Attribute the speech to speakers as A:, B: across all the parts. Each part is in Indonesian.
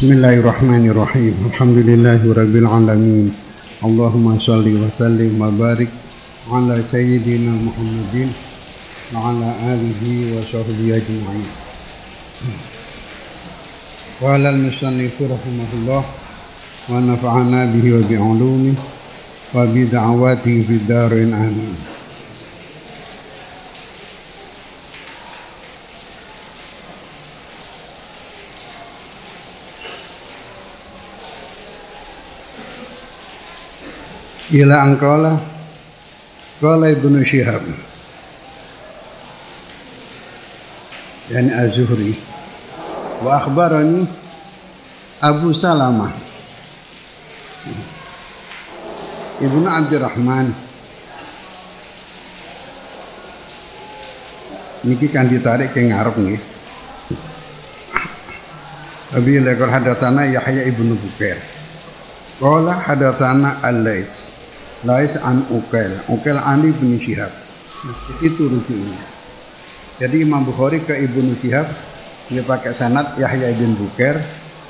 A: بسم الله الرحمن الرحيم الحمد لله رب العالمين اللهم صل وسلم وبارك على سيدنا محمد وعلى آله وصحبه أجمعين قال المصنف رحمه الله ونفعنا به وبعلومه وبدعواته في الدارين آمين ila angkala qala ibnu syihab yani az-zuhri. Wa akhbarani abu salamah ibnu abdurrahman niki kan ditarik ke ngarep nih Abi lekor hadatana Yahya ibnu Bukair. Qala hadatana Al-Lais Lais an Ukail, Ukail an Ibnu Syihab. Itu rujukannya. Jadi Imam Bukhari ke Ibnu Syihab dia pakai sanad Yahya bin Bukair,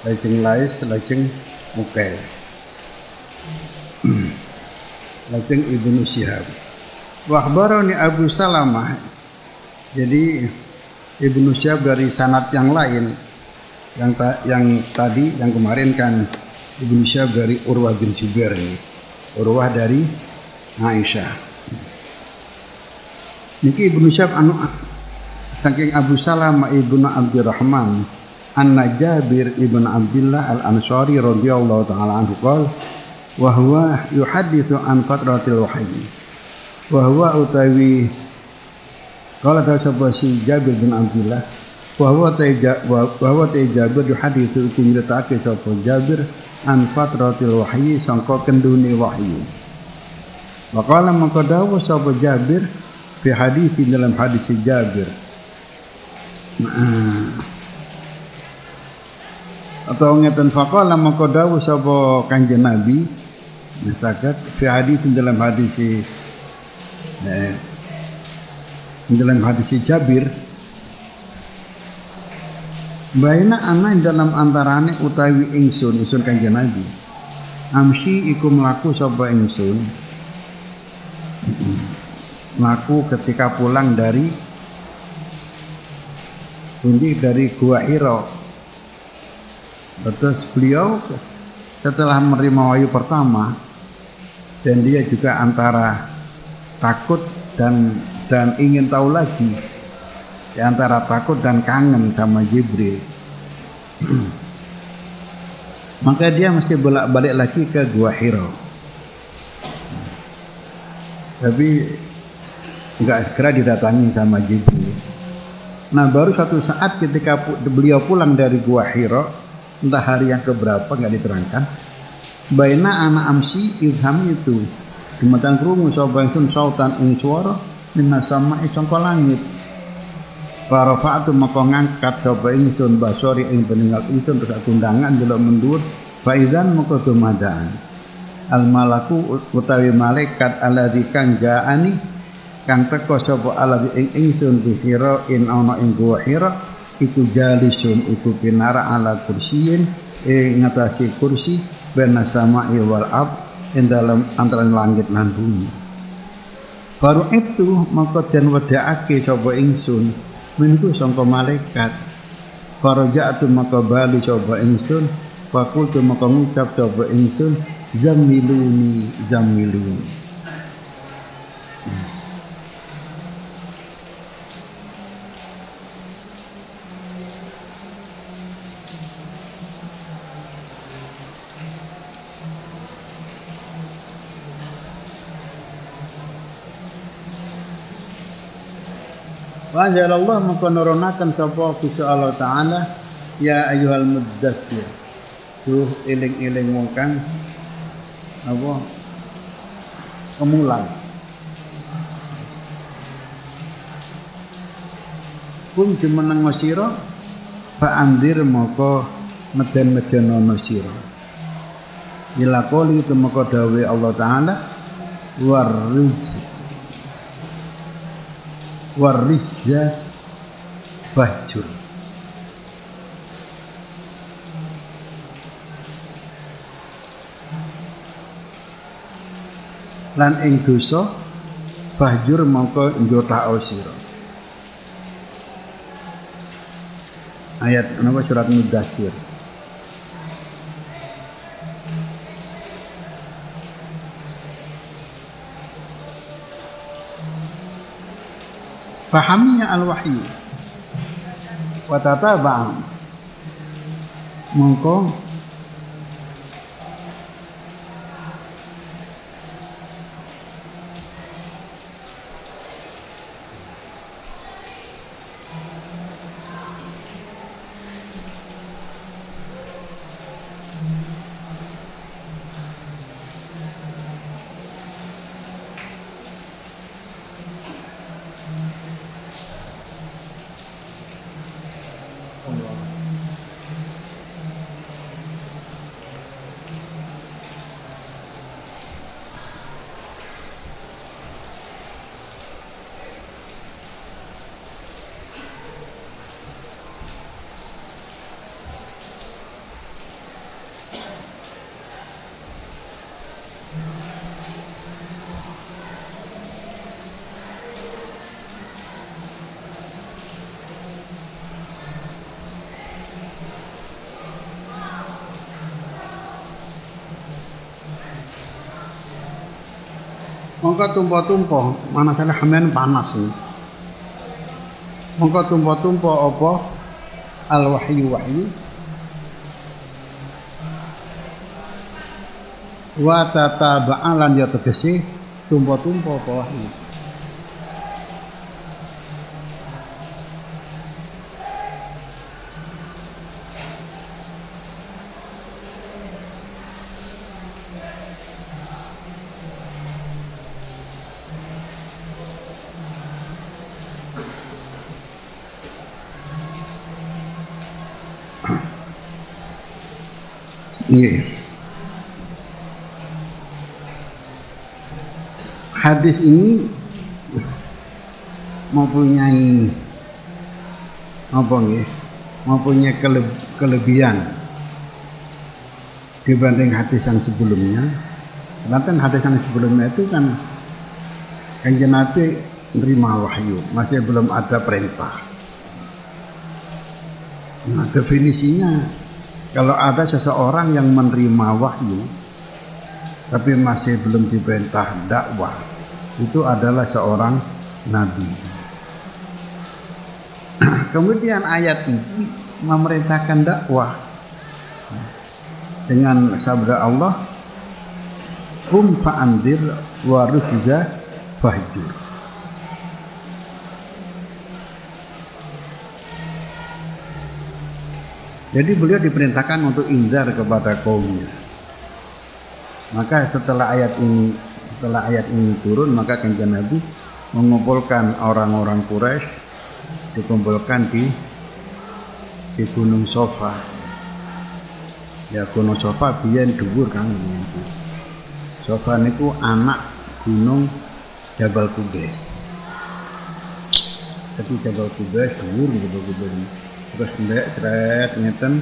A: lajeng Lais, lajeng Ukail. lajeng Ibnu Syihab. Wahbarani Abu Salamah. Jadi Ibnu Syihab dari sanad yang lain yang ta yang tadi yang kemarin kan Ibnu Syihab dari Urwah bin Zubair ini. Urwah dari Aisyah. Niki Ibnu Syab anu saking Abu Salamah Ibnu Abdurrahman anna Jabir ibn Abdullah al-Ansari radhiyallahu taala anhu qol wa huwa yuhadditsu an fatratil wahyi wa huwa utawi qala ta sapa si Jabir bin Abdullah wa huwa ta wa huwa ta Jabir yuhadditsu iku nyritake sapa Jabir an fatratil wahyi sangka kendune wahyu. Maqala maka dawu sapa Jabir fi hadis dalam hadis Jabir. Atau ngeten faqala maka dawu sapa kanjeng Nabi misalkan fi hadis dalam hadis eh, dalam hadis Jabir Baina ana dalam antarane utawi ingsun ingsun kanjeng Nabi. Amsi iku mlaku sapa ingsun. Mlaku ketika pulang dari ini dari Gua Hiro. Terus beliau setelah menerima wahyu pertama dan dia juga antara takut dan dan ingin tahu lagi di antara takut dan kangen sama Jibril. Maka dia mesti bolak-balik lagi ke Gua Hiro. Tapi nggak segera didatangi sama Jibril. Nah baru satu saat ketika beliau pulang dari Gua Hiro, entah hari yang keberapa nggak diterangkan. Baina anak amsi ilham itu. Kemudian kerungu sobat sun sautan ing suara minna sama isongko langit Farafa'tu maka ngangkat sapa ingsun basori ing peninggal ingsun terus aku undangan delok mendur faizan maka dumadaan al malaku utawi malaikat alladzi kang jaani kang teko sapa alladzi ing ingsun bi in ana ing gua hira iku jalisun iku pinara ala kursiyin ing ngatasi kursi bena sama wal ab ing dalam antara langit lan bumi. Baru itu maka den wedakake sapa ingsun minhu sangka malaikat. Faraja'tu maka bali coba ingsun fakultu maka ngucap coba ingsun zamiluni zamiluni Wa Allah maka nurunaken sapa Gusti Allah taala ya ayyuhal muddatsir. Duh eling-eling wong kang apa kemulan. Kum jumeneng sira fa andir maka meden-meden ana sira. Ila qoli maka dawe Allah taala warrijz warisnya fahjur lan ing dosa fahjur mongko njota osiro ayat kenapa surat mudasir Fahamiya al-wahyu. Wa tataba'a mongko tumpo-tumpo mana sana hamen panas nih mongko tumpo-tumpo apa? Al wahyu. Wahyu wa tataba'alan ya tegese tumpo-tumpo apa wahyu Iya. Hadis ini mempunyai apa nggih? Mempunyai kele, kelebihan dibanding hadis yang sebelumnya. Karena hadis yang sebelumnya itu kan kanjeng Nabi menerima wahyu, masih belum ada perintah. Nah, definisinya kalau ada seseorang yang menerima wahyu tapi masih belum diperintah dakwah, itu adalah seorang nabi. Kemudian ayat ini memerintahkan dakwah dengan sabda Allah, "Kum fa'andir wa fahjur." Jadi beliau diperintahkan untuk inzar kepada kaumnya. Maka setelah ayat ini setelah ayat ini turun maka kanjeng Nabi mengumpulkan orang-orang Quraisy dikumpulkan di di Gunung Sofa. Ya Gunung Sofa biyen dhuwur kan. Sofa niku anak Gunung Jabal Kubes. Tapi Jabal Kubes dhuwur Jabal Kubes terus ndek ceret ngeten.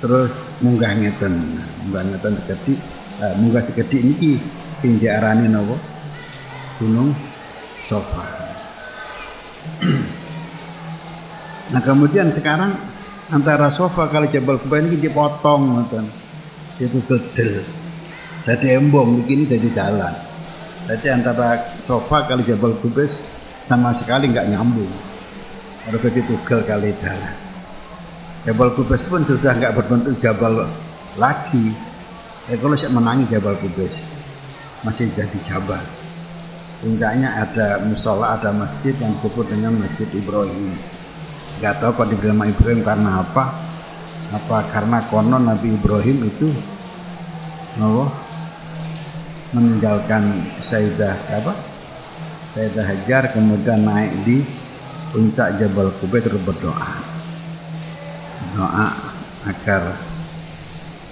A: Terus munggah ngeten. Munggah ngeten sekedhik uh, munggah sekedhik niki pinjak arane napa gunung sofa. Nah kemudian sekarang antara sofa kali Jabal Kuba ini dipotong ngeten itu gedel jadi embong begini jadi jalan jadi antara sofa kali Jabal Kubes sama sekali nggak nyambung. Kalau begitu kali jalan Jabal Kubes pun sudah nggak berbentuk jabal lagi. Ya kalau saya menangi Jabal Kubes masih jadi jabal. Puncaknya ada musola, ada masjid yang disebut dengan Masjid Ibrahim. Gak tahu kok diberi nama Ibrahim karena apa? Apa karena konon Nabi Ibrahim itu oh, meninggalkan Sayyidah apa? Sayyidah Hajar kemudian naik di puncak Jabal Kubes berdoa doa agar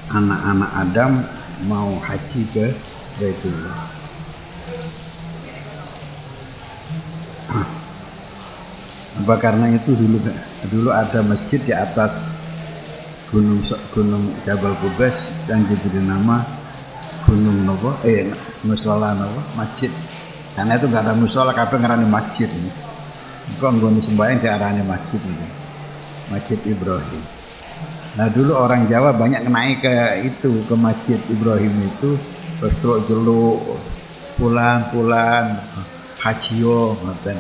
A: anak-anak Adam mau haji ke Baitullah. Apa karena itu dulu dulu ada masjid di atas gunung gunung Jabal Kubes yang diberi nama Gunung Nopo eh musola apa masjid. Karena itu nggak ada musola kabeh ngarani masjid. Kok nggone sembahyang diarani masjid ini masjid Ibrahim nah dulu orang Jawa banyak naik ke itu ke masjid Ibrahim itu terus terus jeluk pulang-pulang hajio ngoten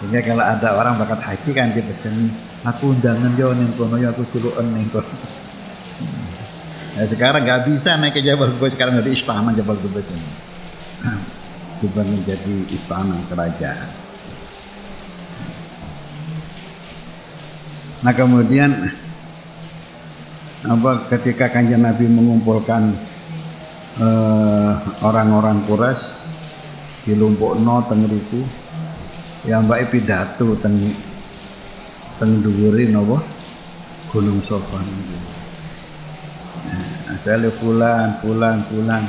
A: sehingga kalau ada orang bakat haji kan dia pesen aku undangan yo ning kono aku celuken ning kono Nah, sekarang nggak bisa naik ke Jabal Gubais sekarang dari istana Jabal Gubais ini. Juga menjadi istana kerajaan. Nah kemudian apa ketika kanjeng Nabi mengumpulkan uh, orang-orang Quraisy di Lumpuk No tengeriku yang mbak pidato teng teng dhuwure napa Gunung Sofan. Nah, asale fulan fulan fulan.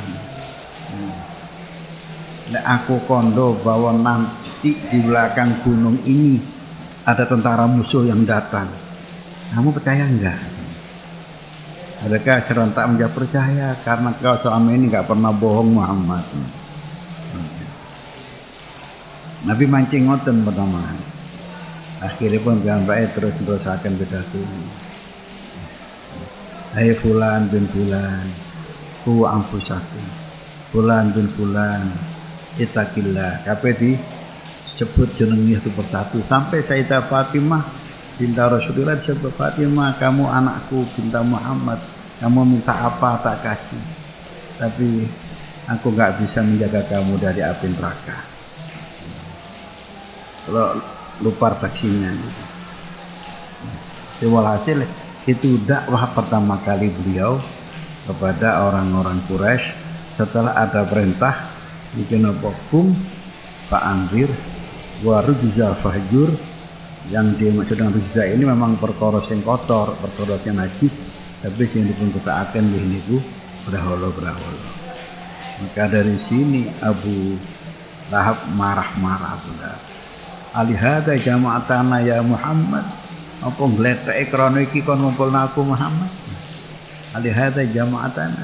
A: Nah, aku kondo bahwa nanti di belakang gunung ini ada tentara musuh yang datang. Kamu percaya enggak? Mereka serentak menjawab percaya karena kau selama ini nggak pernah bohong Muhammad. Nabi mancing ngoten pertama. Akhirnya pun gambarnya terus akan pidato. Hai fulan bin fulan, ku anfusakum. Fulan bin fulan, itakillah. Di sebut jenengnya itu persatu sampai Sayyidah Fatimah cinta Rasulullah disebut Fatimah kamu anakku cinta Muhammad. Kamu minta apa tak kasih. Tapi aku nggak bisa menjaga kamu dari api neraka. Kalau lupa taksinya gitu. hasil itu dakwah pertama kali beliau kepada orang-orang Quraisy. Setelah ada perintah bikin apa? Kum fa'anzir wa rujza fahjur yang dimaksud dengan rujza ini memang perkara yang kotor perkara yang najis tapi sing dipun ketaaken nggih niku berhala-berhala maka dari sini Abu Lahab marah-marah pula. Alihada jama'atana ya Muhammad? Apa ngleteke krana iki kon ngumpulna aku Muhammad? Alihada jama'atana.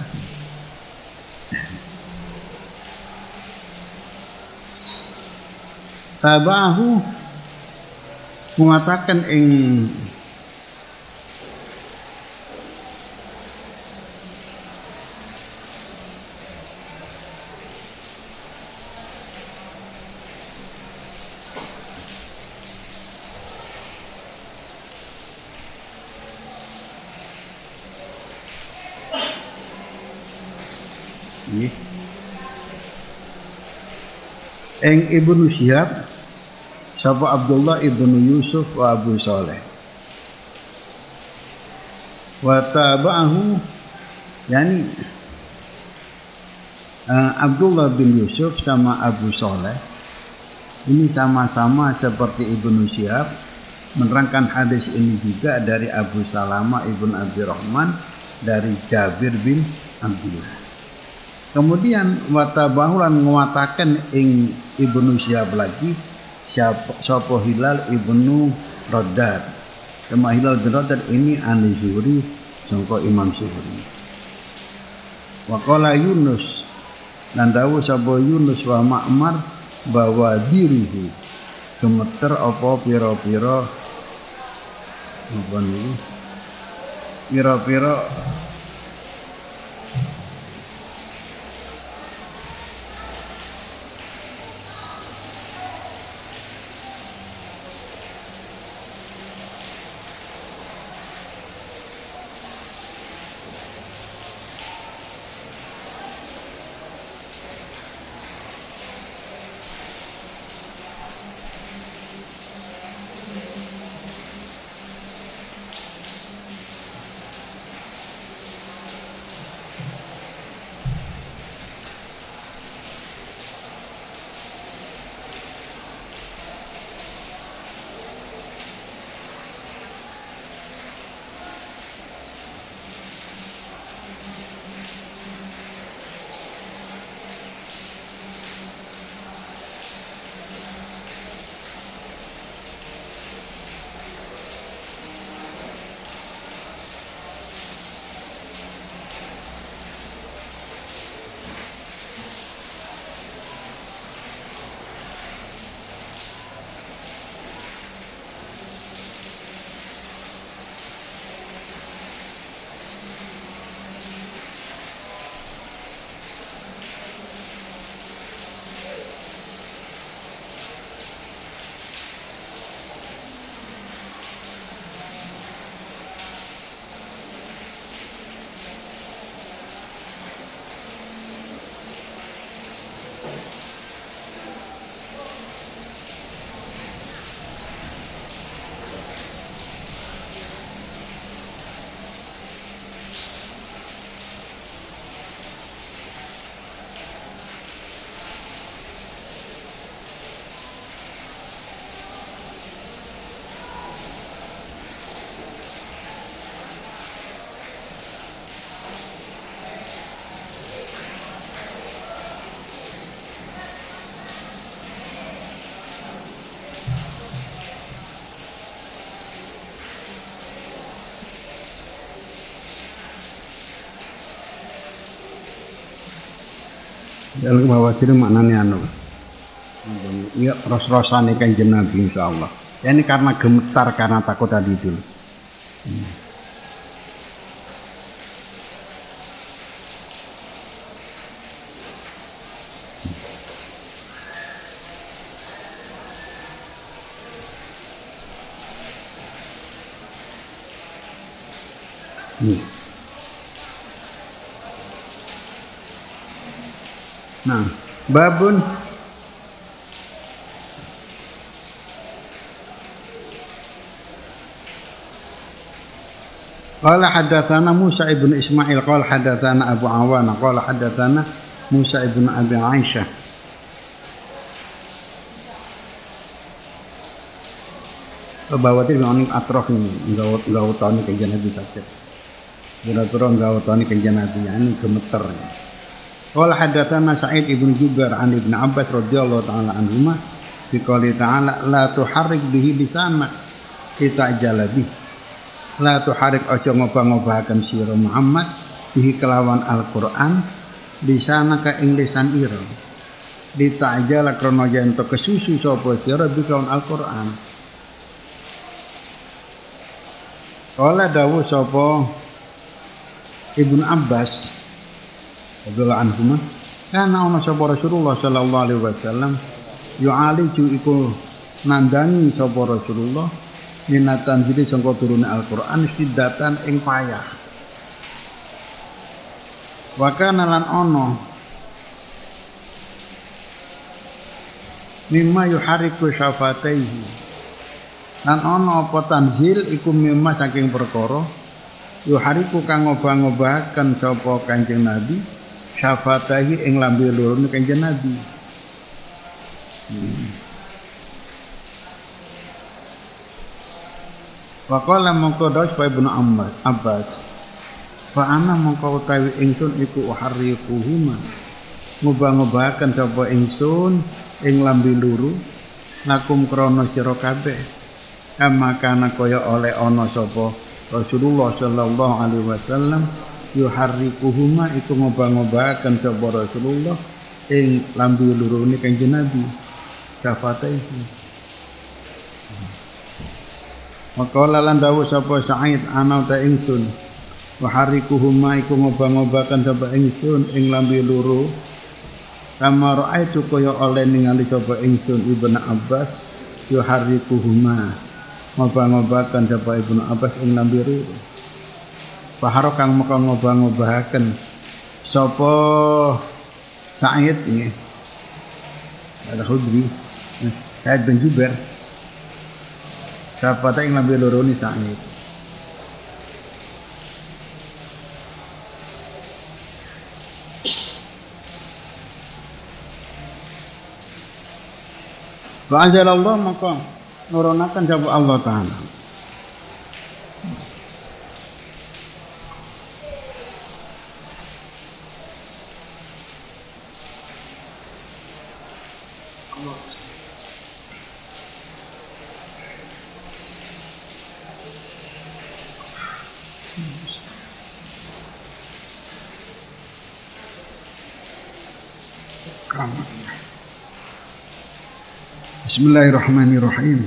A: Tabahu mengatakan ing. Eng Ibnu Syihab sapa Abdullah Ibnu Yusuf wa Abu Saleh. Wa tabahu yani uh, Abdullah bin Yusuf sama Abu Saleh ini sama-sama seperti Ibnu Syihab menerangkan hadis ini juga dari Abu Salama ibn Abdurrahman dari Jabir bin Abdullah. Kemudian watabahulan mengatakan ing Ibnu Syihab lagi sapa Hilal Ibnu Raddad. Kema Hilal bin Raddad ini ahli Zuhri sangka Imam Zuhri. Wa qala Yunus dan dawu sapa Yunus wa Ma'mar bahwa dirihi gemeter apa pira-pira apa niku pira-pira Dalam bawah sini maknanya anu. Iya ros-rosan kanjeng Nabi insyaallah. Ya ini karena gemetar karena takut tadi dulu. Hmm. Nah, babun Qala hadatsana Musa ibn Ismail qala hadatsana Abu Awana qala hadatsana Musa ibn Abi Aisyah Bahwa itu orang atrof ini, gawat gawat tahun kejadian itu sakit. Gawat orang gawat tahun kejadian itu, ya, ini gemeter. Ya. Qala hadatsana Sa'id ibn Jubair an Ibn Abbas radhiyallahu taala anhuma fi qouli ta'ala la tuharrik bihi lisana itajala bihi la tuharik ojo ngobah-ngobahaken sira Muhammad bihi kelawan Al-Qur'an di sana ke Inggrisan ira ditajala krana yen to kesusu sapa sira bi kelawan Al-Qur'an. Kala dawuh sapa Ibnu Abbas radhiyallahu anhu kana ana sapa Rasulullah sallallahu alaihi wasallam yu'aliju iku nandani sapa Rasulullah minatan jadi sangka turun Al-Qur'an sidatan ing payah. Wa kana lan ono mimma yuhariku syafataihi. Lan ono apa tanzil iku mimma saking perkara yuhariku kang ngobah-ngobahaken sapa Kanjeng Nabi syafataihi ing lambe loro Kanjeng Nabi hmm. Waqala mongko dawu supaya Ibnu Abbas Abbas Fa ana mongko utawi ingsun iku uharriquhuma ngubah-ngubahaken sapa ingsun ing lambi luru lakum krana sira kabeh kama kana kaya oleh ana sapa Rasulullah sallallahu alaihi wasallam yuharriquhuma iku ngubah-ngubahaken sapa Rasulullah ing lambi luru ni kanjeng Nabi kafataihi Maqala lan dawuh sapa Sa'id ana ta ingsun. Wa harikuhuma iku ngobah-ngobakan sapa ingsun ing lambi luru kama raaitu kaya oleh ningali sapa ingsun Ibnu Abbas yuharikuhuma ngobah-ngobakan sapa Ibnu Abbas ing lambi luru Paharo kang maka ngobah-ngobahaken sapa Sa'id ini ada Hudri Sa'id bin Jubair Syafata yang lebih loro ni sa'id. Wa Allah maka nurunakan jawab Allah Ta'ala. Bismillahirrahmanirrahim.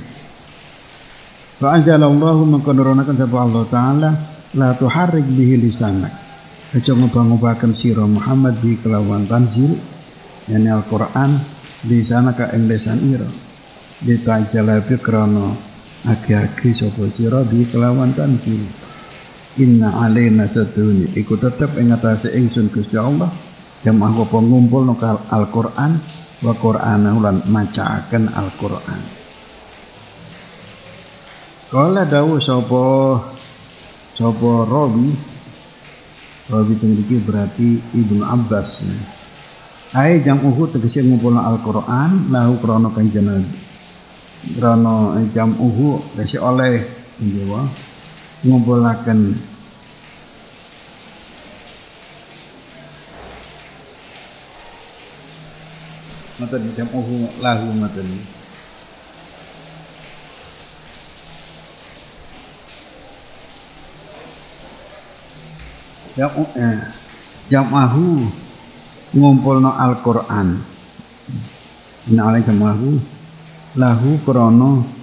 A: Fa anzalallahu maka nurunaken sapa Allah taala la tuharrik bihi lisanak. Aja ngubah-ngubahaken sira Muhammad bi kelawan tanzil yani Al-Qur'an di sana ka ing lisan ira. Ditajala bi krana agi-agi sapa sira bi kelawan tanzil. Inna alaina satuni iku tetep ing atase ingsun Gusti Allah jamaah apa ngumpul Al-Qur'an wa Qur'ana lan macaaken Al-Qur'an. Kala dawuh sapa sapa rawi rawi iki berarti Ibnu Abbas. Ai jam uhud tegese ngumpulna Al-Qur'an lahu krana kanjeng. Krana jam uhud tegese oleh nggih ngumpulaken Matan jam'uhu lahu matan. Jam'u eh, jam'ahu ngumpulno Al-Qur'an. Inna alaihi lahu lahu krono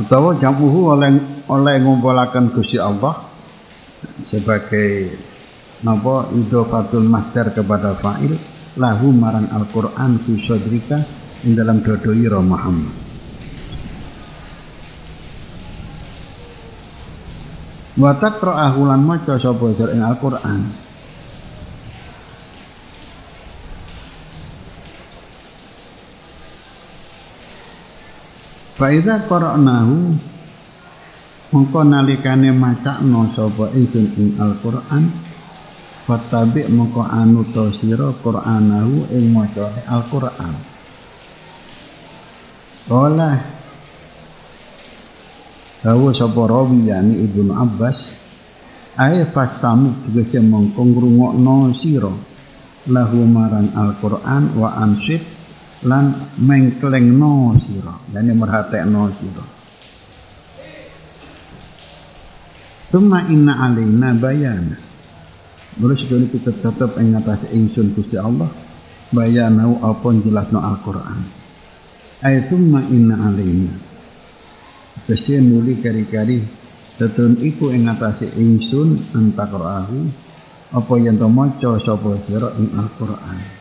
A: utawa jamuhu oleh oleh ngumpulaken Gusti Allah sebagai napa idofatul masdar kepada fa'il lahu marang Al-Qur'an fi sadrika ing dalam dodoi Muhammad. Wa taqra'ahu lan maca sapa ing Al-Qur'an Faida qara'nahu. Mongko nalikane macakno sapa ingsun ing Al-Qur'an. Fattabi mongko anu to sira Qur'anahu ing macane Al-Qur'an. Olah Dawa sapa rawi yani Ibnu Abbas Ae fastamu tegese mongko ngrungokno sira. Lahu marang Al-Qur'an wa ansit lan mengklengno sira lan merhatekno sira Tuma inna alaina bayana Terus itu kita tetap ing atas ingsun Gusti Allah bayanau apa jelasno Al-Qur'an. Ay tuma inna alaina. Kese nuli kari-kari tetun iku ing atas ingsun antakroahu apa yang to maca sapa sira ing Al-Qur'an.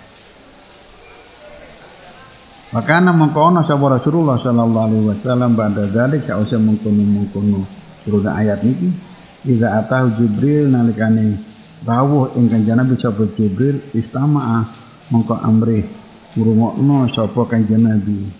A: Makana mengkono sapa Rasulullah sallallahu alaihi wasallam pada dalik sausé mengkono mengkono turun ayat niki. Iza atahu Jibril nalikane rawuh ing kanjeng Nabi sapa Jibril istama'a mengko amrih ngrungokno sapa kanjeng Nabi.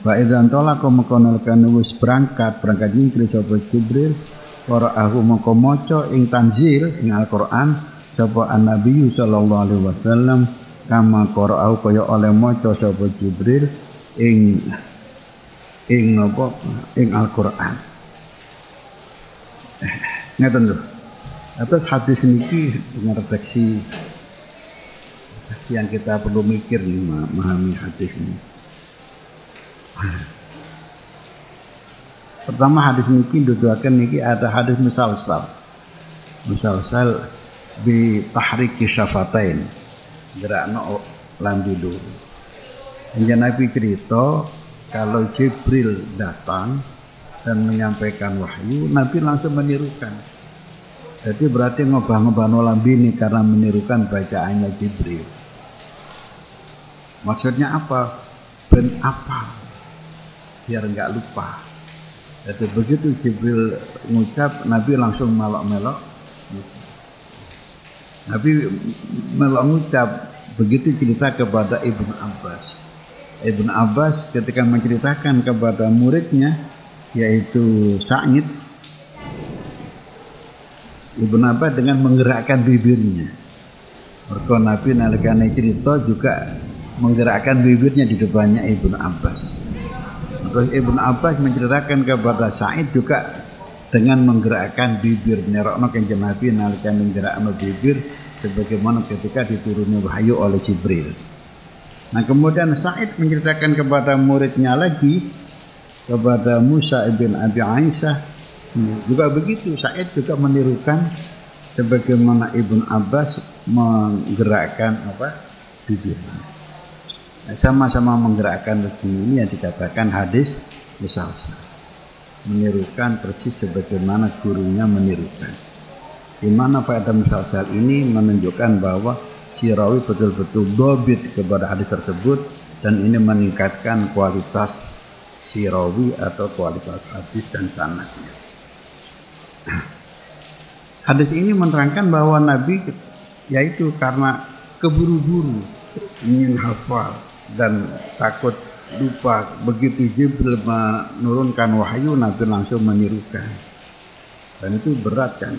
A: Wa idza antolaka mengko nalikane wis berangkat berangkat nyingkri sapa Jibril para aku mengko maca ing tanzil ing Al-Qur'an sapa An-Nabi sallallahu alaihi wasallam kama qara'au kaya oleh maca sapa Jibril ing ing napa ing Al-Qur'an. Ngeten lho. Atas hadis niki refleksi yang kita perlu mikir nih memahami hadis ini. Pertama hadis niki nuduhaken niki ada hadis musalsal. Musalsal bi tahriki syafatain gerakno lambi dulu. Hingga Nabi cerita kalau Jibril datang dan menyampaikan wahyu, Nabi langsung menirukan. Jadi berarti ngobah-ngobah lambi ini karena menirukan bacaannya Jibril. Maksudnya apa? Ben apa? Biar nggak lupa. Jadi begitu Jibril ngucap, Nabi langsung melok-melok Nabi mengucap begitu cerita kepada Ibnu Abbas. Ibnu Abbas ketika menceritakan kepada muridnya yaitu Sa'id Ibnu Abbas dengan menggerakkan bibirnya. Mereka Nabi nalikane cerita juga menggerakkan bibirnya di depannya Ibnu Abbas. Terus Ibnu Abbas menceritakan kepada Sa'id juga dengan menggerakkan bibir nerokno kanjeng Nabi nalika menggerakno bibir sebagaimana ketika diturunnya wahyu oleh Jibril. Nah kemudian Said menceritakan kepada muridnya lagi kepada Musa ibn Abi Aisyah juga begitu Said juga menirukan sebagaimana Ibn Abbas menggerakkan apa bibirnya. Nah, sama-sama menggerakkan begini ini yang dikatakan hadis musalsal menirukan persis sebagaimana gurunya menirukan. Di mana faedah musalsal ini menunjukkan bahwa si rawi betul-betul dobit kepada hadis tersebut dan ini meningkatkan kualitas si rawi atau kualitas hadis dan sanadnya. Hadis ini menerangkan bahwa Nabi yaitu karena keburu-buru ingin hafal dan takut lupa. Begitu Jibril menurunkan wahyu Nabi langsung menirukan. Dan itu berat kan?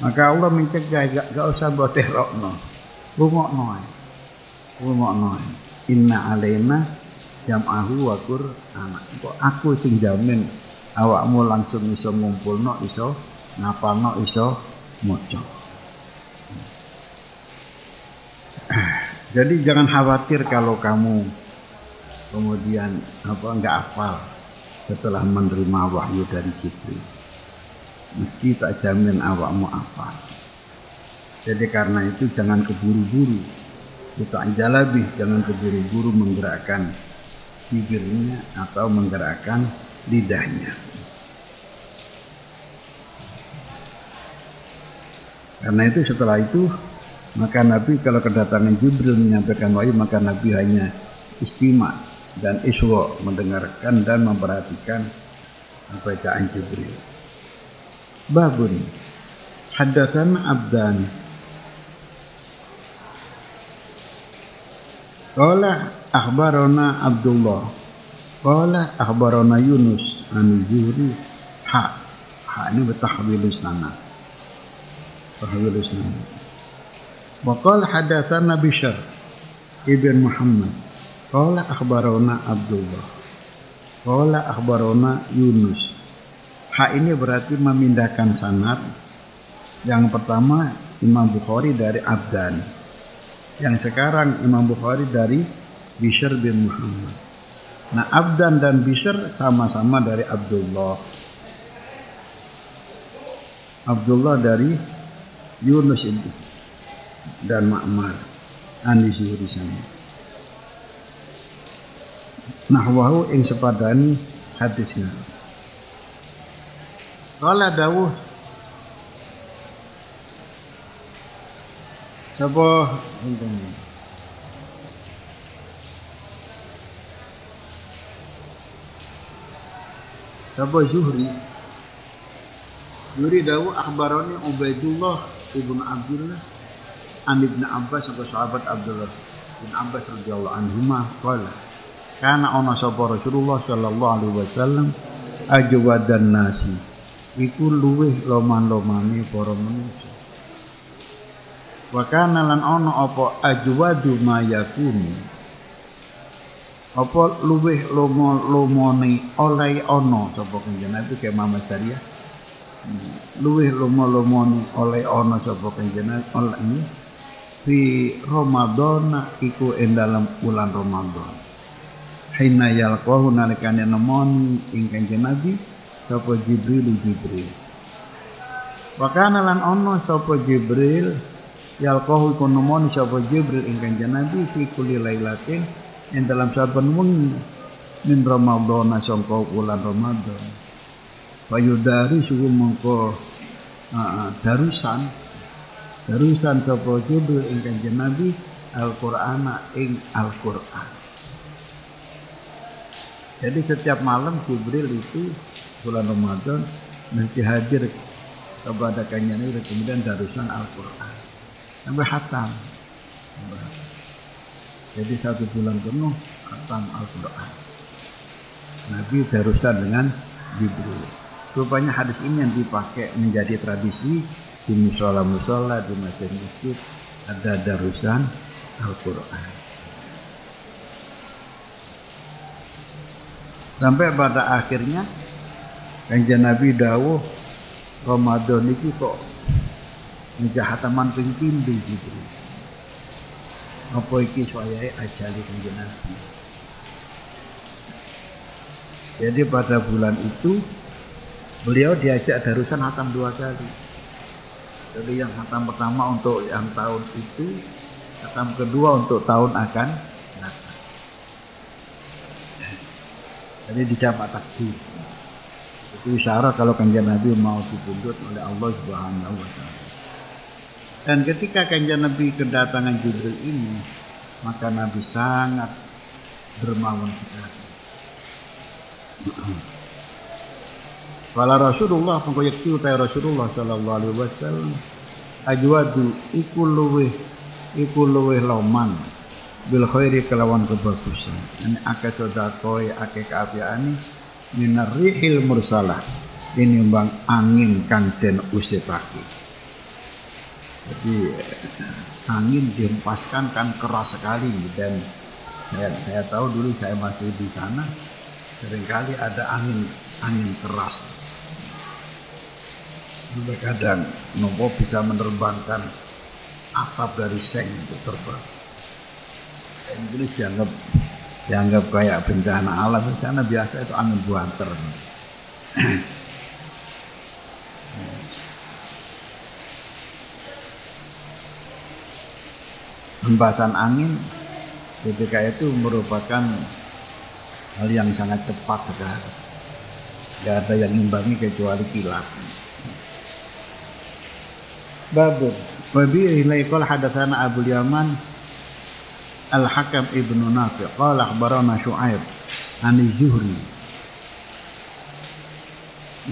A: Maka Allah mencegah gak, gak usah buat terokno. Rungokno rungokno inna alaina jam'ahu wa anak aku sing jamin awakmu langsung iso ngumpulno iso ngapalno iso maca. Jadi jangan khawatir kalau kamu kemudian apa enggak hafal setelah menerima wahyu dari Jibril. Meski tak jamin awakmu apa. Jadi karena itu jangan keburu-buru. Kita lebih jangan keburu-buru menggerakkan bibirnya atau menggerakkan lidahnya. Karena itu setelah itu maka Nabi kalau kedatangan Jibril menyampaikan wahyu maka Nabi hanya istimak dan iswa mendengarkan dan memperhatikan bacaan Jibril. Babun. Haddatsan Abdan Qala akhbarana Abdullah. Qala akhbarana Yunus an Zuhri. Ha ha ini bertahwil sana. Tahwil sana. Wa qala hadatsana Bishr ibn Muhammad qala akhbarana Abdullah qala akhbarana Yunus ha ini berarti memindahkan sanad yang pertama Imam Bukhari dari Abdan yang sekarang Imam Bukhari dari Bishr bin Muhammad. Nah Abdan dan Bishr sama-sama dari Abdullah. Abdullah dari Yunus itu dan Ma'mar Andi Zuhri sama. Nahwahu ing sepadani hadisnya. Kala dawuh Sapa ini? Sapa Zuhri Zuhri dawu akhbarani Ubaidullah ibnu Abdullah an ibn Abbas sapa sahabat Abdullah bin Abbas radhiyallahu anhuma qala kana ana sapa Rasulullah sallallahu alaihi wasallam ajwadan nasi. Iku luweh loman-lomane para manusia wa kana lan ana apa ajwadu ma yakunu apa luweh lomo lomone oleh ono sapa kanjeng Nabi ke Mama Syariah luweh lomo lomone oleh ono sapa kanjeng Nabi oleh fi Ramadan iku ing dalam bulan Ramadan hina yalqahu nalikane nemoni ing kanjeng Nabi sapa Jibril Jibril. Wakana lan ono sapa Jibril yalqahu iku nemoni sapa Jibril ing kanjeng Nabi fi kulli lailatin yang dalam saben wengi min Ramadan sangka bulan Ramadan. Payudari suku mongko uh, darusan darusan sapa judul ing kanjeng Nabi Al-Qur'ana ing Al-Qur'an jadi setiap malam Jibril itu bulan Ramadan nanti hadir kepada kanjeng Nabi kemudian darusan Al-Qur'an sampai hatam jadi satu bulan penuh khatam Al-Quran. Nabi darusan dengan Jibril. Rupanya hadis ini yang dipakai menjadi tradisi di musola-musola, di masjid-masjid ada darusan Al-Quran. Sampai pada akhirnya kanjeng Nabi dawuh Ramadan itu kok ngejahataman ping pindho gitu apa iki suwayahe ajali kanjeng Nabi. Jadi pada bulan itu beliau diajak darusan hatam dua kali. Jadi yang hatam pertama untuk yang tahun itu, hatam kedua untuk tahun akan datang. Jadi dijamak takdir. Itu isyarat kalau kanjeng Nabi mau dipundut oleh Allah Subhanahu wa taala. Dan ketika kanjeng Nabi kedatangan Jibril ini, maka Nabi sangat dermawan sekali. Wala Rasulullah yakti utai Rasulullah sallallahu alaihi wasallam ajwadu iku luweh iku bil khairi kelawan kebagusan. Ini akeh sedekah akeh kaapiane minar rihil mursalah. Ini bang angin kang den usitake jadi angin dihempaskan kan keras sekali dan saya, saya tahu dulu saya masih di sana sering kali ada angin angin keras. Kadang nopo bisa menerbangkan atap dari seng untuk terbang Inggris dianggap dianggap kayak bencana alam di sana biasa itu angin buanter Hempasan angin ketika itu merupakan hal yang sangat cepat sekali. Tidak ada yang imbangi kecuali kilat. Babur. Wabi ilaikal hadatsana Abu Yaman Al-Hakam Ibnu Nafi' qala akhbarana Syu'aib an Zuhri.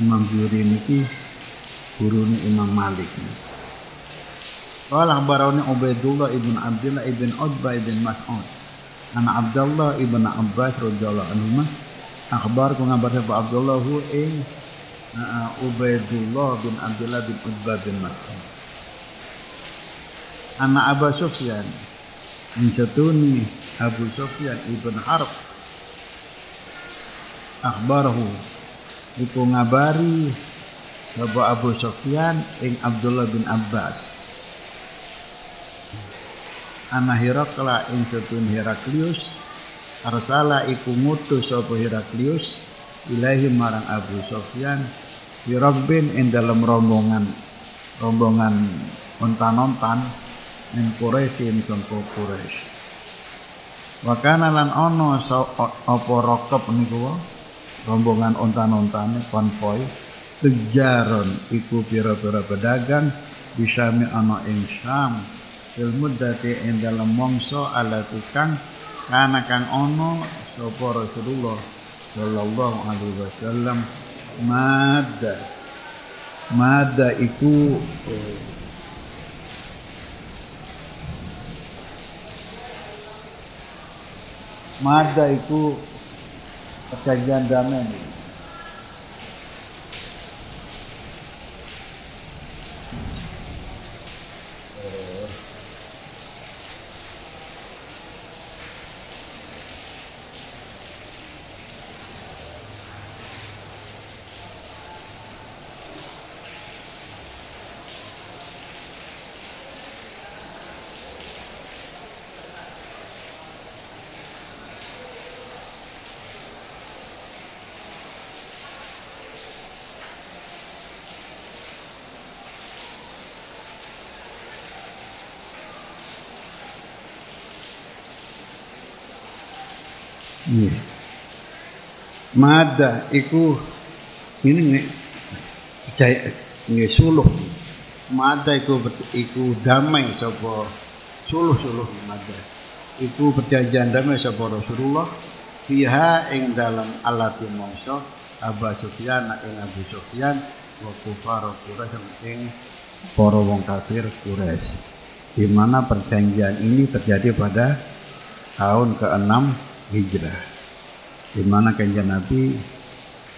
A: Imam Zuhri niki guru Imam Malik. Qala akhbarana Ubaidullah ibn Abdullah ibn Utbah ibn Mas'ud Ana Abdullah ibn Abbas radhiyallahu anhu akhbar ku ngabar sapa Abdullah ing Ubaidullah bin Abdullah bin Utbah bin Mas'ud. Ana Abu Sufyan min satuni Abu Sufyan ibn Harb. Akhbarahu. Iku ngabari Abu Sufyan ing Abdullah bin Abbas. Ana Herakla ing setun Heraklius. Arsala iku ngutus sapa Heraklius ilahi marang Abu Sofyan Hirabin ing dalam rombongan rombongan ontan-ontan ing Quraisy ing sangka Quraisy Wakana lan ono apa rokep niku rombongan ontan-ontane konvoy tujaron iku pira-pira pedagang bisa mi ana ing Syam. Fil muddati ing dalam mongso ala tukang kana kang ono sapa Rasulullah sallallahu alaihi wasallam madda madda iku madda iku perjanjian damai Iya. Mada iku ini jaya nggih suluh. Mada iku iku damai sapa suluh-suluh mada. Iku perjanjian damai sapa Rasulullah fiha ing dalam alati mongso Abu Sufyan ing Abu Sufyan wa kufar Quraisy ing para wong kafir Quraisy. Di mana perjanjian ini terjadi pada tahun ke-6 hijrah di mana kanjeng Nabi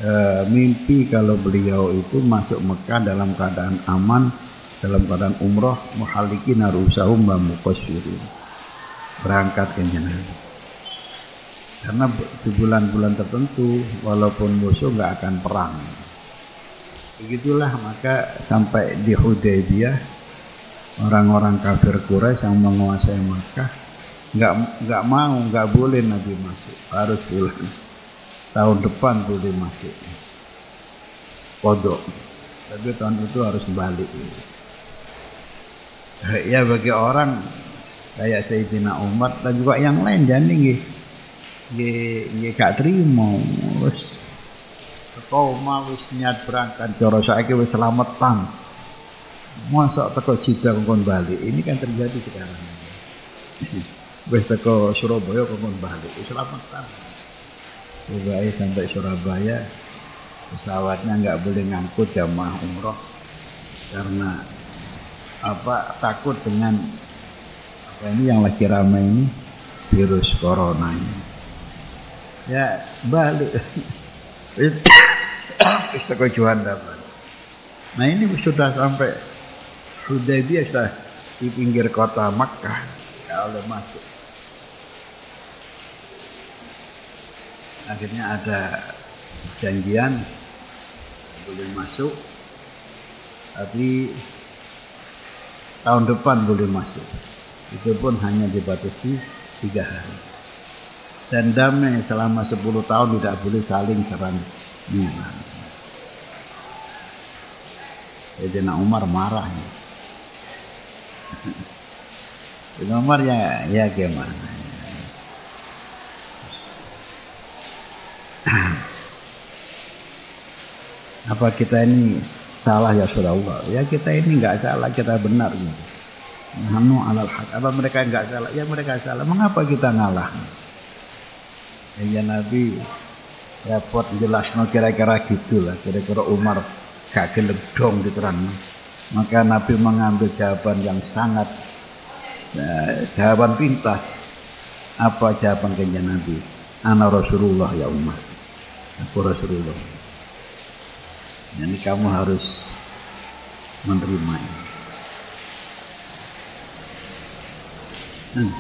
A: e, mimpi kalau beliau itu masuk Mekah dalam keadaan aman dalam keadaan umroh muhalikin arusahum wa muqassirin. Berangkat kanjeng Nabi. Karena di bulan-bulan tertentu walaupun musuh nggak akan perang. Begitulah maka sampai di Hudaybiyah orang-orang kafir Quraisy yang menguasai Makkah nggak nggak mau nggak boleh Nabi masuk. Harus pulang tahun depan boleh masuk kodok tapi tahun itu harus balik. Ya bagi orang kayak Sayyidina Umar dan juga yang lain jadi nggih nggih gak terima. Wis kau mau wis niat berangkat. Cara saiki wis selamatan masa teko cita kon balik? Ini kan terjadi sekarang. Wis teko Surabaya kok balik. Selamat datang Pokoknya sampai Surabaya pesawatnya nggak boleh ngangkut jamaah umroh karena apa takut dengan apa ini yang lagi ramai ini virus corona ini ya balik Istaka Juanda. Nah ini sudah sampai sudah di pinggir kota Makkah kalau masuk. Akhirnya ada janjian boleh masuk. Tapi tahun depan boleh masuk. Itu pun hanya dibatasi tiga hari. Dan damai selama 10 tahun tidak boleh saling serang. Menyerang Sayyidina Umar marah Sayyidina Umar ya ya gimana apa kita ini salah ya Rasulullah ya kita ini nggak salah kita benar gitu. Nanu alal haq. Apa mereka nggak salah? Ya mereka salah. Mengapa kita ngalah? Ya Nabi repot jelas no kira-kira gitulah. Kira-kira Umar gak gelem dong diterang. Maka Nabi mengambil jawaban yang sangat jawaban pintas. Apa jawaban kanjeng Nabi? Ana Rasulullah ya Umar aku Rasulullah jadi kamu harus menerima ini. Hmm.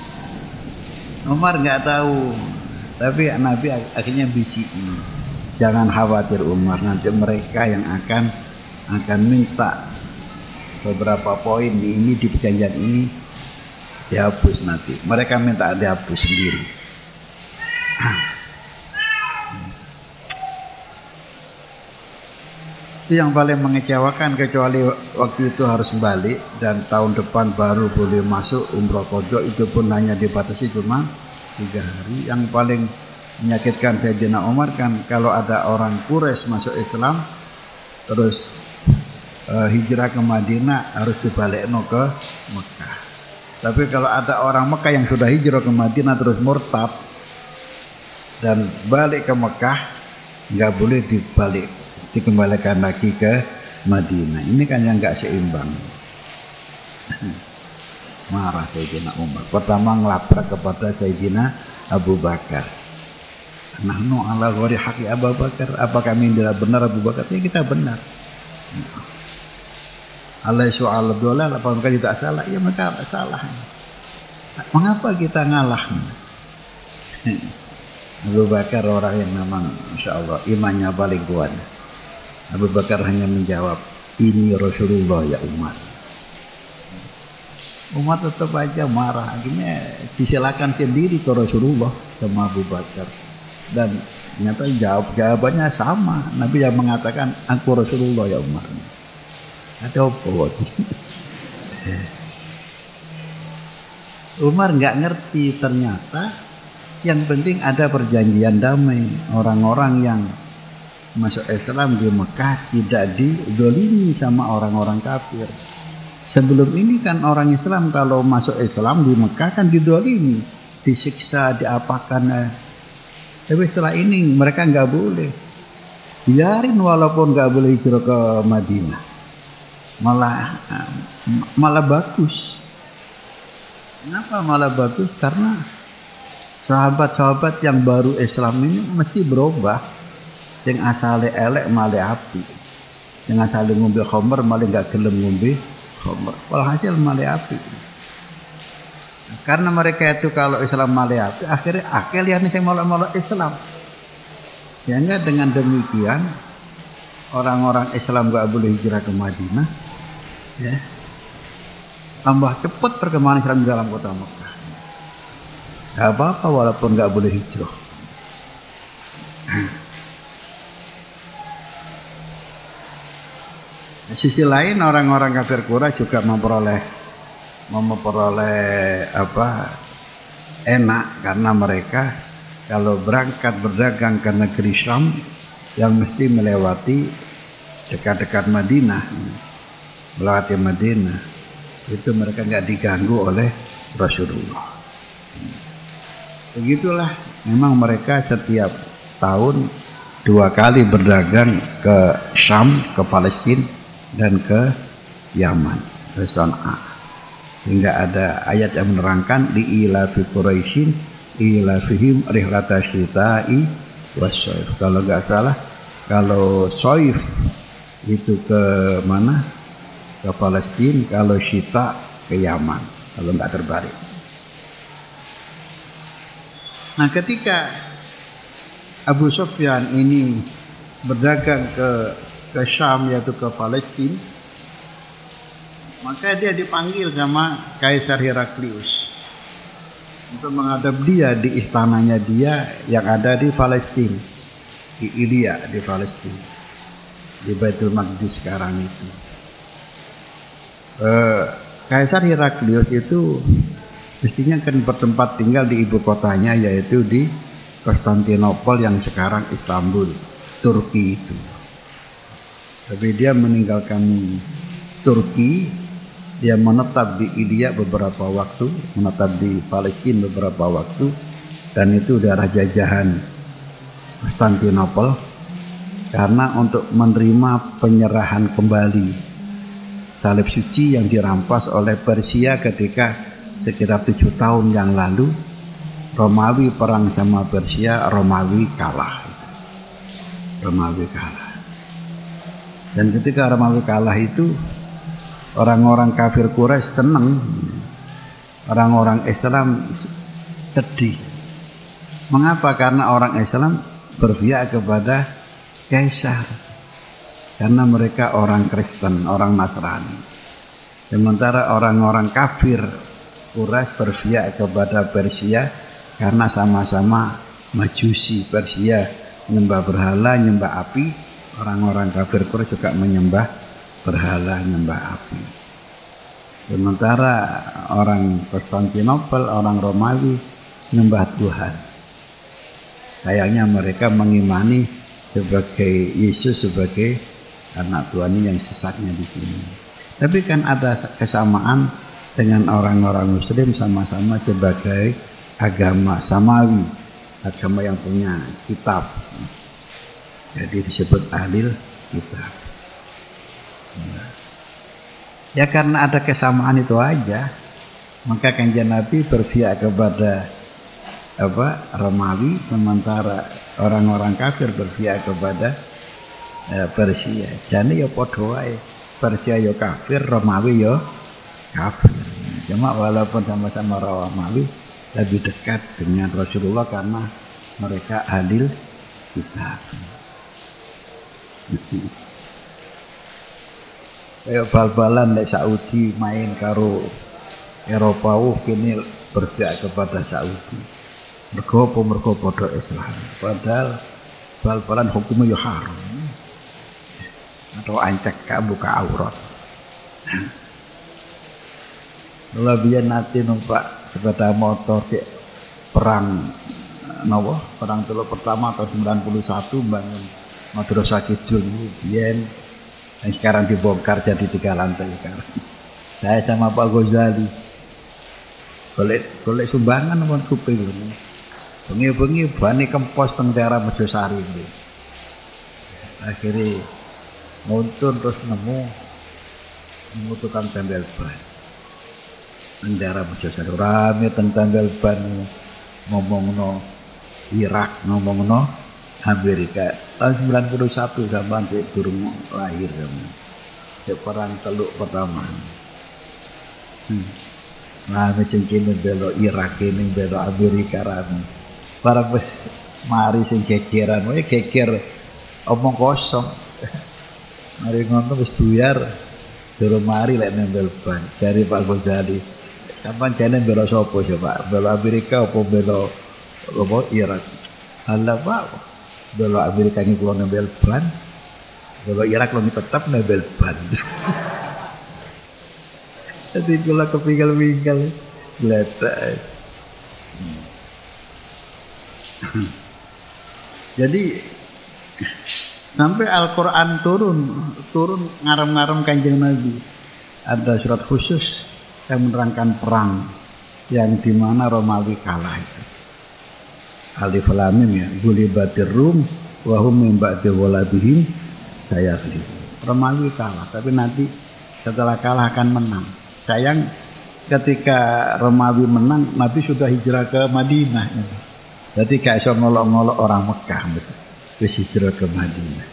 A: Umar nggak tahu, tapi Nabi akhirnya bisi ini. Jangan khawatir Umar, nanti mereka yang akan akan minta beberapa poin di ini di perjanjian ini dihapus nanti. Mereka minta dihapus sendiri. Itu yang paling mengecewakan kecuali waktu itu harus balik dan tahun depan baru boleh masuk umroh kodok itu pun hanya dibatasi cuma tiga hari. Yang paling menyakitkan saya Sayyidina Umar kan kalau ada orang Quraisy masuk Islam terus uh, hijrah ke Madinah harus dibalik no ke Mekah. Tapi kalau ada orang Mekah yang sudah hijrah ke Madinah terus murtad dan balik ke Mekah nggak boleh dibalik dikembalikan lagi ke Madinah. Ini kan yang nggak seimbang. Marah Sayyidina Umar. Pertama ngelabrak kepada Sayyidina Abu Bakar. Nahnu ala ghori haqi Abu Bakar. Apa kami tidak benar Abu Bakar? Ya kita benar. Allah soal dolal apa mereka tidak salah? Ya mereka salah. Mengapa kita ngalah? Abu Bakar orang yang memang Insya Allah imannya paling kuat. Abu Bakar hanya menjawab, ini Rasulullah ya Umar. Umar tetap aja marah. Akhirnya disilakan sendiri ke Rasulullah sama Abu Bakar. Dan ternyata jawab jawabannya sama. Nabi yang mengatakan, aku Rasulullah ya Umar. Ada apa? Umar nggak ngerti ternyata yang penting ada perjanjian damai orang-orang yang masuk Islam di Mekah tidak didolimi sama orang-orang kafir. Sebelum ini kan orang Islam kalau masuk Islam di Mekah kan didolimi, disiksa, diapakan. Eh. Tapi setelah ini mereka nggak boleh. Biarin walaupun nggak boleh hijrah ke Madinah. Malah eh, malah bagus. Kenapa malah bagus? Karena sahabat-sahabat yang baru Islam ini mesti berubah yang asale elek malah api yang asale ngombe khamr malah gak gelem ngombe khamr walhasil malah api karena mereka itu kalau Islam malah api akhirnya akhir yang saya malah-malah Islam. Sehingga dengan demikian orang-orang Islam gak boleh hijrah ke Madinah ya. Tambah cepat perkembangan Islam di dalam kota Mekah. Gak apa-apa walaupun gak boleh hijrah sisi lain orang-orang kafir Quraisy juga memperoleh memperoleh apa enak karena mereka kalau berangkat berdagang ke negeri Syam yang mesti melewati dekat-dekat Madinah melewati Madinah. Itu mereka nggak diganggu oleh Rasulullah. Begitulah memang mereka setiap tahun dua kali berdagang ke Syam ke Palestina dan ke Yaman ke Son'a hingga ada ayat yang menerangkan di ilafi Quraisyin ilafihim rihlata syita'i wasyayf kalau nggak salah Kalau Soif itu ke mana? Ke Palestina. Kalau Syita ke Yaman. Kalau nggak terbalik. Nah ketika Abu Sufyan ini berdagang ke ke Syam yaitu ke Palestina maka dia dipanggil sama Kaisar Heraklius untuk menghadap dia di istananya dia yang ada di Palestina di Ilya di Palestina di Baitul Maqdis sekarang itu. Eh, Kaisar Heraklius itu mestinya kan bertempat tinggal di ibu kotanya yaitu di Konstantinopel yang sekarang Istanbul Turki itu tapi dia meninggalkan Turki dia menetap di India beberapa waktu, menetap di Palestina beberapa waktu, dan itu daerah jajahan Konstantinopel karena untuk menerima penyerahan kembali salib suci yang dirampas oleh Persia ketika sekitar tujuh tahun yang lalu Romawi perang sama Persia, Romawi kalah. Romawi kalah. Dan ketika Romawi kalah itu orang-orang kafir Quraisy senang orang-orang Islam sedih. Mengapa? Karena orang Islam berpihak kepada kaisar. Karena mereka orang Kristen orang Nasrani. Sementara orang-orang kafir Quraisy berpihak kepada Persia karena sama-sama majusi Persia menyembah berhala nyembah api orang-orang kafir Quraisy juga menyembah berhala nyembah api. Sementara orang Konstantinopel, orang Romawi nyembah Tuhan. Kayaknya mereka mengimani sebagai Yesus sebagai anak Tuhan yang sesatnya di sini. Tapi kan ada kesamaan dengan orang-orang Muslim sama-sama sebagai agama samawi, agama yang punya kitab. Jadi disebut adil kitab. Ya karena ada kesamaan itu aja, maka kanjeng Nabi berpihak kepada apa Romawi sementara orang-orang kafir berpihak kepada eh, Persia. Jadi ya podo wae. Persia ya kafir, Romawi ya kafir. Cuma walaupun sama-sama Romawi lebih dekat dengan Rasulullah karena mereka adil kita. Kayak bal-balan di Saudi main karo Eropa uh kini berpihak kepada Saudi. Mergo apa mergo padha Islam. Padahal bal-balan hukumnya ya haram. Atau ancek kak buka aurat. Lebih nanti numpak sepeda motor ke perang nawa perang dulu pertama tahun 91 bangun madrasah kidul biyen yang sekarang dibongkar jadi tiga lantai sekarang. Saya sama Pak Ghazali boleh boleh sumbangan pun kuping bengi-bengi bani kempos teng daerah Mojosari ini. Akhirnya nguntun terus nemu nemu tukang tembel ban. Teng daerah Mojosari rame teng tembel ban ngomong no Irak ngomong no Amerika. Tahun 91 zaman saya turun lahir. Kamu seperang teluk pertama. Hmm. nah mesin kini belok Irak ini belok Amerika ramu para bes mari sing keceran wae keker omong kosong. Mari ngono wis buyar. Dulu mari lek nembel ban. Dari Pak Ghazali. Sampai jane belok sapa coba? Belok Amerika apa belok apa? Irak. Allah Pak Dolo Amerika ini pulau nembel ban, dolo Irak lo tetap nembel ban. Jadi kalau kepinggal-pinggal, geletak. Jadi sampai Al-Quran turun, turun ngaram-ngaram kanjeng Nabi. Ada surat khusus yang menerangkan perang yang di mana Romawi kalah itu alif lam mim ya. Gulibatir rum wa hum min ba'di sayaghlib Romawi kalah tapi nanti setelah kalah akan menang. Sayang ketika Romawi menang Nabi sudah hijrah ke Madinah. Jadi kayak so ngolok-ngolok orang Mekah wis hijrah ke Madinah.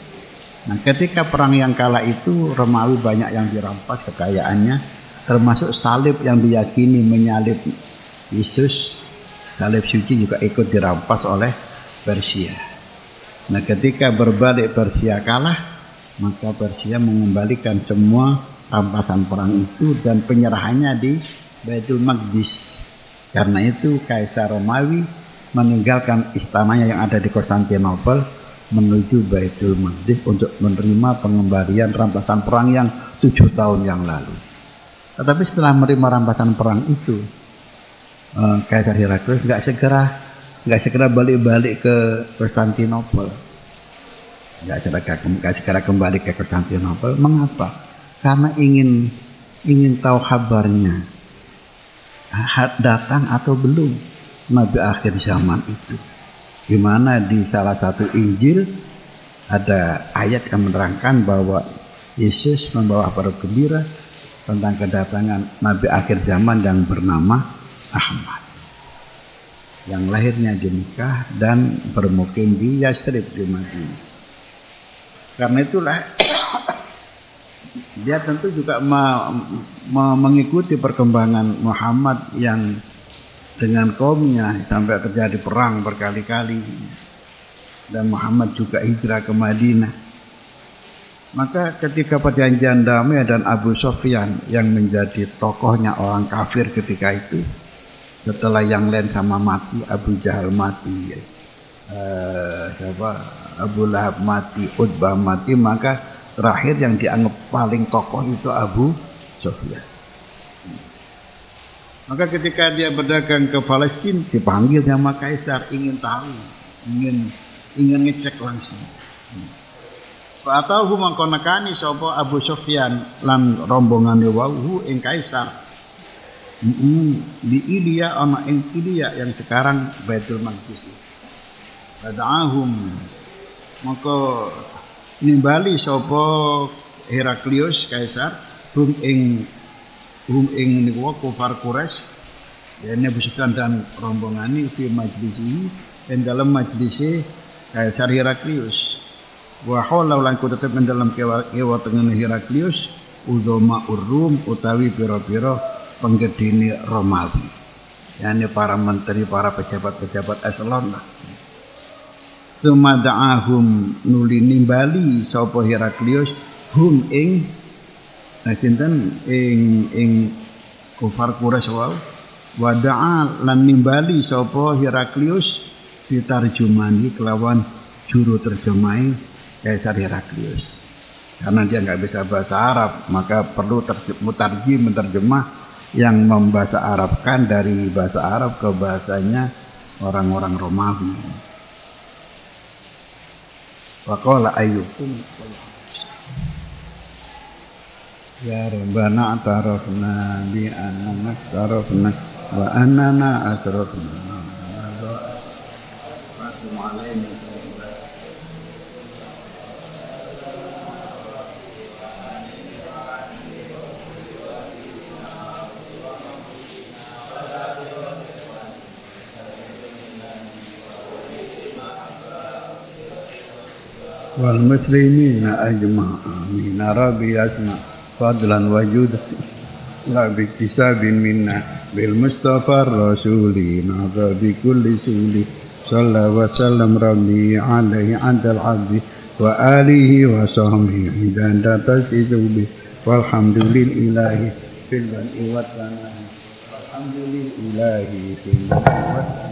A: Nah, ketika perang yang kalah itu Romawi banyak yang dirampas kekayaannya, termasuk salib yang diyakini menyalib Yesus, salib suci juga ikut dirampas oleh Persia. Nah, ketika berbalik Persia kalah, maka Persia mengembalikan semua rampasan perang itu dan penyerahannya di Baitul Maqdis. Karena itu Kaisar Romawi meninggalkan istananya yang ada di Konstantinopel menuju Baitul Maqdis untuk menerima pengembalian rampasan perang yang tujuh tahun yang lalu. Tetapi setelah menerima rampasan perang itu, eh, Kaisar Heraklius nggak segera nggak segera balik-balik ke Konstantinopel, nggak segera nggak segera kembali ke Konstantinopel. Mengapa? Karena ingin ingin tahu kabarnya datang atau belum Nabi akhir zaman itu di mana di salah satu Injil ada ayat yang menerangkan bahwa Yesus membawa kabar gembira tentang kedatangan Nabi akhir zaman yang bernama Ahmad yang lahirnya di Mekah dan bermukim di Yasrib di Madinah. Karena itulah dia tentu juga mengikuti perkembangan Muhammad yang dengan kaumnya sampai terjadi perang berkali-kali dan Muhammad juga hijrah ke Madinah. Maka ketika perjanjian damai dan Abu Sofyan yang menjadi tokohnya orang kafir ketika itu, setelah yang lain sama mati, Abu Jahal mati, uh, siapa Abu Lahab mati, Utbah mati, maka terakhir yang dianggap paling tokoh itu Abu Sofyan. Maka ketika dia berdagang ke Palestina dipanggil sama kaisar ingin tahu, ingin ingin ngecek langsung. Atau mangkonakani sapa Abu Sufyan lan rombongan wau ing kaisar. Di Ilya ana ing Ilya yang sekarang Baitul Maqdis. Fada'ahum maka nimbali sapa Heraklius kaisar hum ing hum ing niku kufar Quraisy ya Abu Sufyan dan rombongan ini fi majlisi dan dalam majlisi Kaisar Heraklius. Wa hawla ku tetep dalam kewa kewa tengen Heraklius udoma urum utawi piro-piro penggedini Romawi. Yakni para menteri para pejabat-pejabat eselon lah. Tumada'ahum nuli nimbali sapa Heraklius hum ing Nah sinten? Ing ing kufar Quraisy wau. Wada'a lan nimbali sapa Heraklius ditarjumani kelawan juru terjemahi Kaisar Heraklius. Karena dia nggak bisa bahasa Arab, maka perlu mutarji menerjemah yang membahasa Arabkan dari bahasa Arab ke bahasanya orang-orang Romawi. Waqala ayyukum Ya Rabbana atarafna bi annana tarafna wa annana asrafna wal muslimina ajma'a min rabbi asma' فضلا وجودا لا باكتساب منا بالمصطفى الرسول نهضى بكل سول صلى وسلم ربي عليه عند العبد وآله وصحبه عند تسجد والحمد لله في البدء والثناء والحمد لله في البدء والثناء